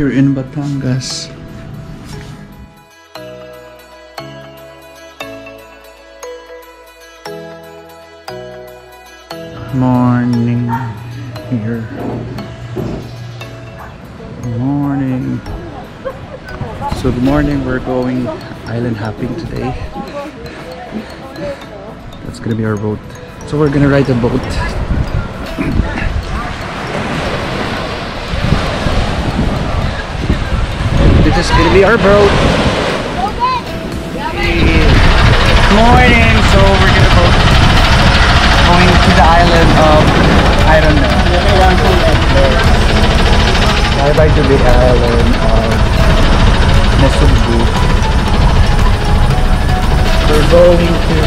here in Batangas. Morning here. Morning. So good morning, we're going island hopping today. That's gonna be our boat. So we're gonna ride a boat. Is gonna be our boat. Morning. So we're gonna go going to the island of I don't know. Bye bye to the island of Nasugbu. We're going to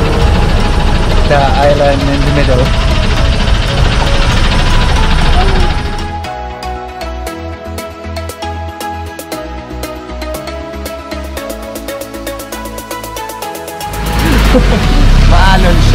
the island in the middle. Maalon siya.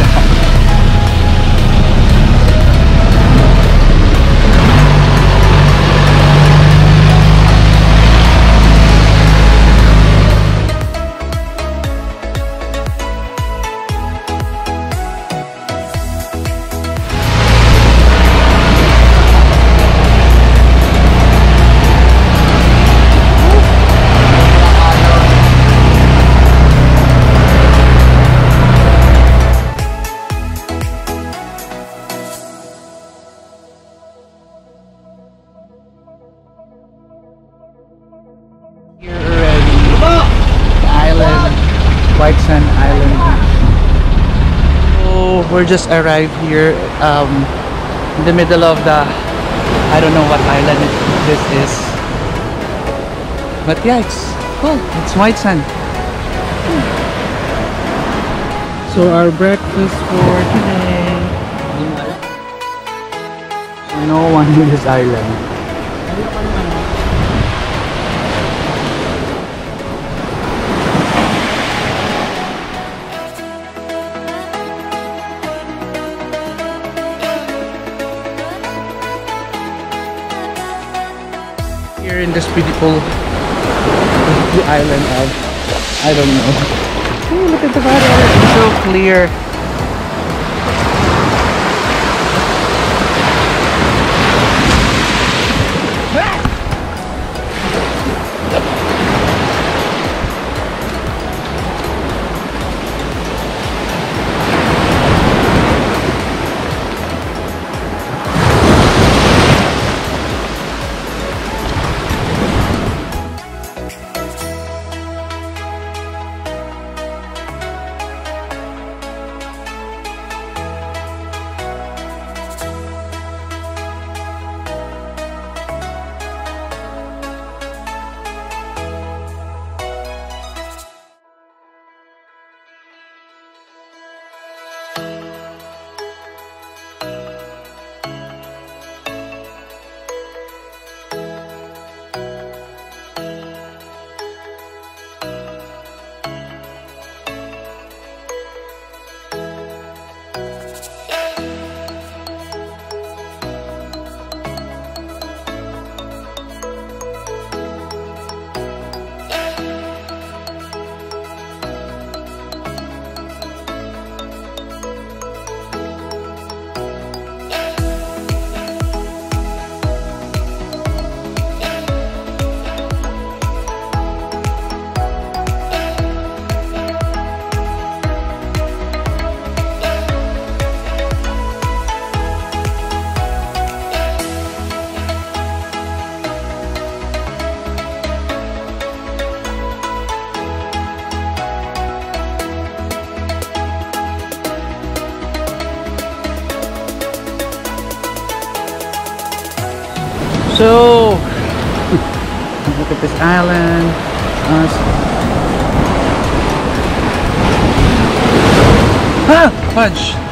We're just arrived here um, in the middle of the I don't know what island this is. But yeah, it's cool. It's white sand. So our breakfast for today. No one in this island. This beautiful, beautiful island of I don't know. Hey, look at the water. It's so clear. This island. Uh, ah, fudge.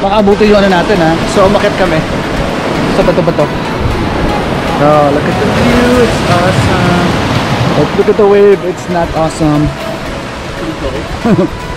Baka abutin yung ano natin ha. So umakit kami. Sa bato-bato. Oh, look at the view. It's awesome. But look at the wave. It's not awesome.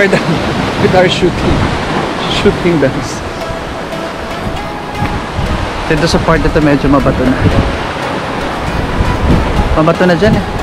we're done with our shooting. Shooting dance. Dito sa part ito medyo mabato na. Mabato na dyan eh.